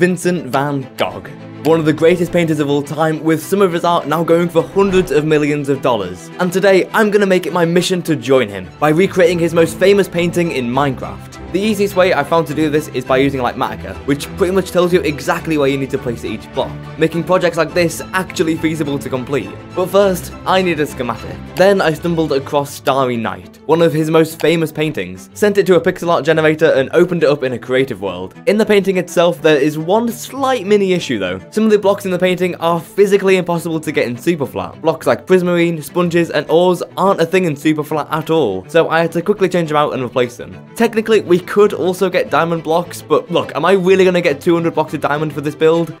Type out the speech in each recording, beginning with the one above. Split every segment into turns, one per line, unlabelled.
Vincent van Gogh. One of the greatest painters of all time, with some of his art now going for hundreds of millions of dollars. And today, I'm gonna make it my mission to join him by recreating his most famous painting in Minecraft. The easiest way I found to do this is by using Litematica, which pretty much tells you exactly where you need to place each block, making projects like this actually feasible to complete. But first, I need a schematic. Then I stumbled across Starry Night, one of his most famous paintings, sent it to a pixel art generator and opened it up in a creative world. In the painting itself, there is one slight mini issue though. Some of the blocks in the painting are physically impossible to get in Superflat. Blocks like prismarine, sponges, and ores aren't a thing in Superflat at all, so I had to quickly change them out and replace them. Technically, we could also get diamond blocks, but look, am I really going to get 200 blocks of diamond for this build?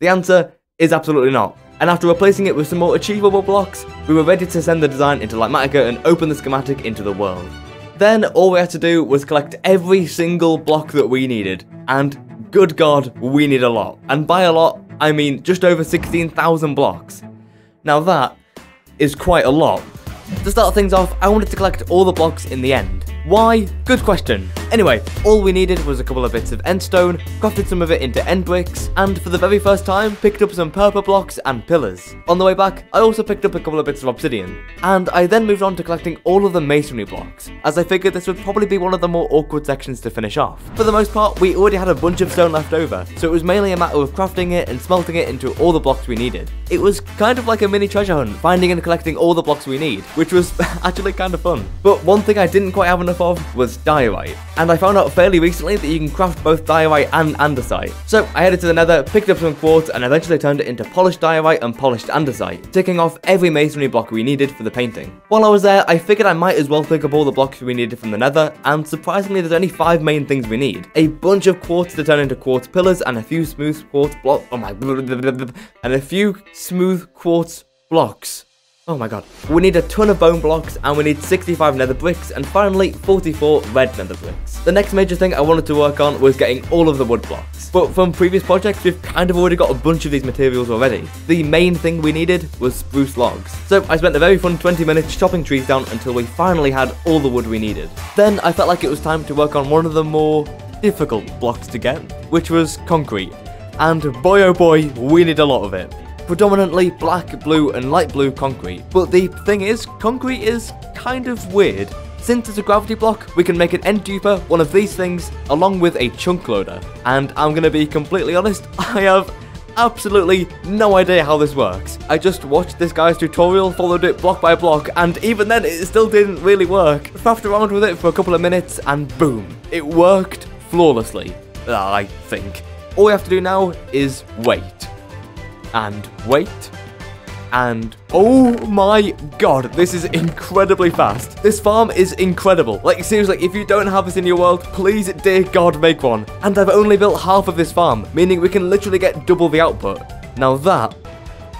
The answer is absolutely not. And after replacing it with some more achievable blocks, we were ready to send the design into Litematica and open the schematic into the world. Then all we had to do was collect every single block that we needed, and good god, we need a lot. And by a lot, I mean just over 16,000 blocks. Now that is quite a lot. To start things off, I wanted to collect all the blocks in the end. Why? Good question. Anyway, all we needed was a couple of bits of endstone, crafted some of it into end bricks, and for the very first time, picked up some purpur blocks and pillars. On the way back, I also picked up a couple of bits of obsidian, and I then moved on to collecting all of the masonry blocks, as I figured this would probably be one of the more awkward sections to finish off. For the most part, we already had a bunch of stone left over, so it was mainly a matter of crafting it and smelting it into all the blocks we needed. It was kind of like a mini treasure hunt, finding and collecting all the blocks we need, which was actually kind of fun. But one thing I didn't quite have enough of was diorite, and I found out fairly recently that you can craft both diorite and andesite. So I headed to the nether, picked up some quartz, and eventually turned it into polished diorite and polished andesite, ticking off every masonry block we needed for the painting. While I was there, I figured I might as well pick up all the blocks we needed from the nether, and surprisingly there's only five main things we need. A bunch of quartz to turn into quartz pillars, and a few smooth quartz blocks, oh my, and a few smooth quartz blocks. Oh my god. We need a ton of bone blocks and we need 65 nether bricks and finally 44 red nether bricks. The next major thing I wanted to work on was getting all of the wood blocks. But from previous projects we've kind of already got a bunch of these materials already. The main thing we needed was spruce logs. So I spent a very fun 20 minutes chopping trees down until we finally had all the wood we needed. Then I felt like it was time to work on one of the more difficult blocks to get, which was concrete. And boy oh boy, we need a lot of it predominantly black, blue and light blue concrete. But the thing is, concrete is kind of weird. Since it's a gravity block, we can make an end duper, one of these things, along with a chunk loader. And I'm gonna be completely honest, I have absolutely no idea how this works. I just watched this guy's tutorial, followed it block by block, and even then it still didn't really work. Faffed around with it for a couple of minutes, and boom, it worked flawlessly, I think. All we have to do now is wait and wait. And oh my god, this is incredibly fast. This farm is incredible. Like seriously, if you don't have this in your world, please dear god make one. And I've only built half of this farm, meaning we can literally get double the output. Now that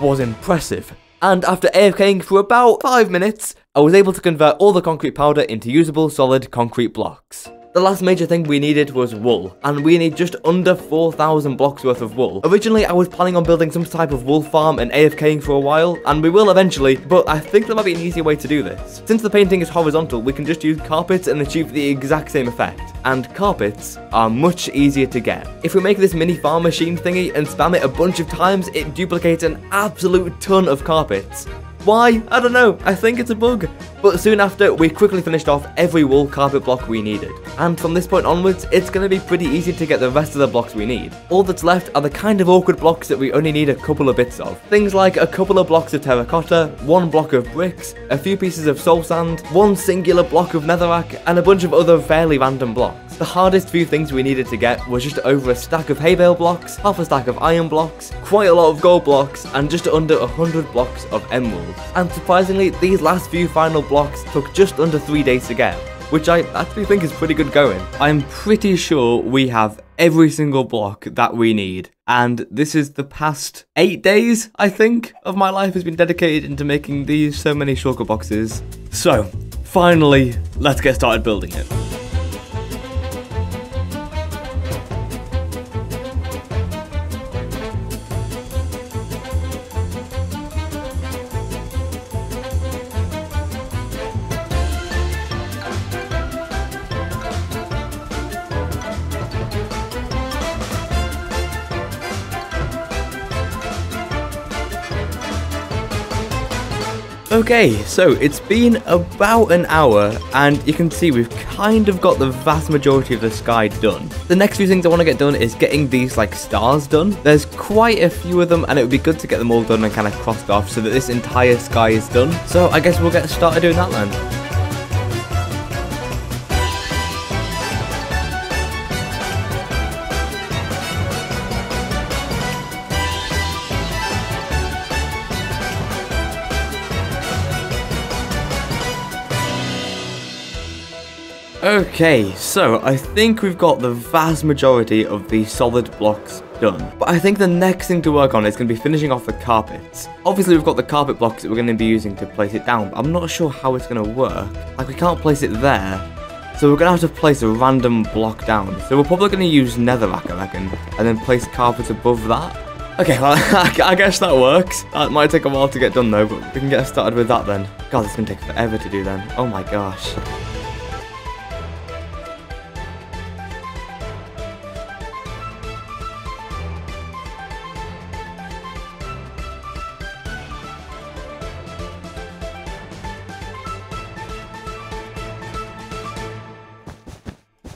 was impressive. And after AFKing for about 5 minutes, I was able to convert all the concrete powder into usable solid concrete blocks. The last major thing we needed was wool, and we need just under 4,000 blocks worth of wool. Originally, I was planning on building some type of wool farm and AFKing for a while, and we will eventually, but I think there might be an easier way to do this. Since the painting is horizontal, we can just use carpets and achieve the exact same effect, and carpets are much easier to get. If we make this mini farm machine thingy and spam it a bunch of times, it duplicates an absolute ton of carpets. Why? I don't know, I think it's a bug. But soon after, we quickly finished off every wool carpet block we needed. And from this point onwards, it's going to be pretty easy to get the rest of the blocks we need. All that's left are the kind of awkward blocks that we only need a couple of bits of. Things like a couple of blocks of terracotta, one block of bricks, a few pieces of soul sand, one singular block of netherrack, and a bunch of other fairly random blocks. The hardest few things we needed to get was just over a stack of hay bale blocks, half a stack of iron blocks, quite a lot of gold blocks, and just under 100 blocks of emerald. And surprisingly, these last few final blocks took just under 3 days to get, which I actually think is pretty good going. I'm pretty sure we have every single block that we need. And this is the past 8 days, I think, of my life has been dedicated into making these so many shulker boxes. So, finally, let's get started building it. Okay, so it's been about an hour, and you can see we've kind of got the vast majority of the sky done. The next few things I want to get done is getting these, like, stars done. There's quite a few of them, and it would be good to get them all done and kind of crossed off so that this entire sky is done. So I guess we'll get started doing that then. Okay, so I think we've got the vast majority of the solid blocks done. But I think the next thing to work on is going to be finishing off the carpets. Obviously, we've got the carpet blocks that we're going to be using to place it down, but I'm not sure how it's going to work. Like, we can't place it there. So we're going to have to place a random block down. So we're probably going to use netherrack, I reckon, and then place carpets above that. Okay, well, I guess that works. That might take a while to get done, though, but we can get started with that then. God, this going to take forever to do then. Oh my gosh.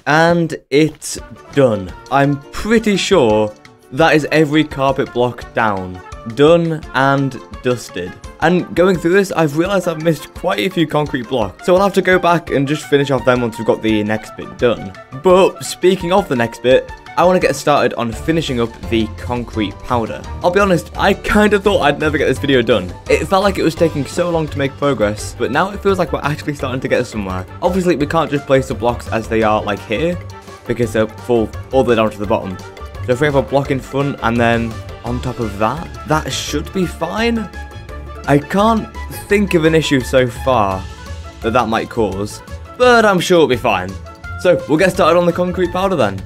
And it's done. I'm pretty sure that is every carpet block down. Done and dusted. And going through this, I've realised I've missed quite a few concrete blocks. So I'll have to go back and just finish off them once we've got the next bit done. But speaking of the next bit, I want to get started on finishing up the concrete powder. I'll be honest, I kind of thought I'd never get this video done. It felt like it was taking so long to make progress, but now it feels like we're actually starting to get somewhere. Obviously, we can't just place the blocks as they are like here, because they'll fall all the way down to the bottom. So if we have a block in front and then on top of that, that should be fine. I can't think of an issue so far that that might cause, but I'm sure it'll be fine. So we'll get started on the concrete powder then.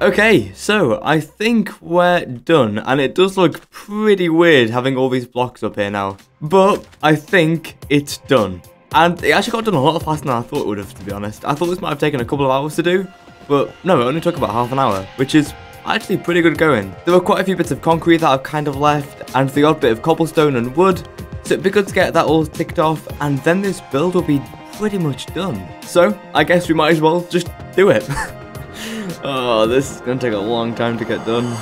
Okay, so I think we're done, and it does look pretty weird having all these blocks up here now. But I think it's done. And it actually got done a lot faster than I thought it would have, to be honest. I thought this might have taken a couple of hours to do, but no, it only took about half an hour, which is actually pretty good going. There were quite a few bits of concrete that I've kind of left, and the odd bit of cobblestone and wood, so it'd be good to get that all ticked off, and then this build will be pretty much done. So, I guess we might as well just do it. Oh, this is gonna take a long time to get done.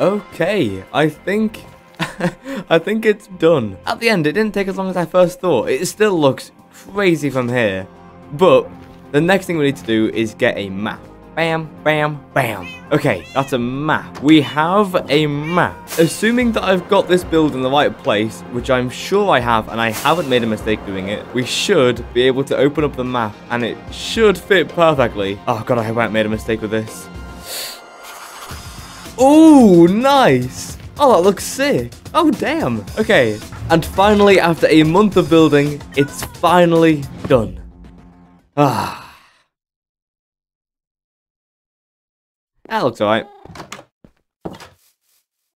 Okay, I think I think it's done. At the end, it didn't take as long as I first thought. It still looks crazy from here. But the next thing we need to do is get a map. Bam, bam, bam. Okay, that's a map. We have a map. Assuming that I've got this build in the right place, which I'm sure I have, and I haven't made a mistake doing it, we should be able to open up the map, and it should fit perfectly. Oh god, I haven't made a mistake with this. Oh, nice. Oh, that looks sick. Oh, damn. Okay. And finally, after a month of building, it's finally done. Ah. That looks alright.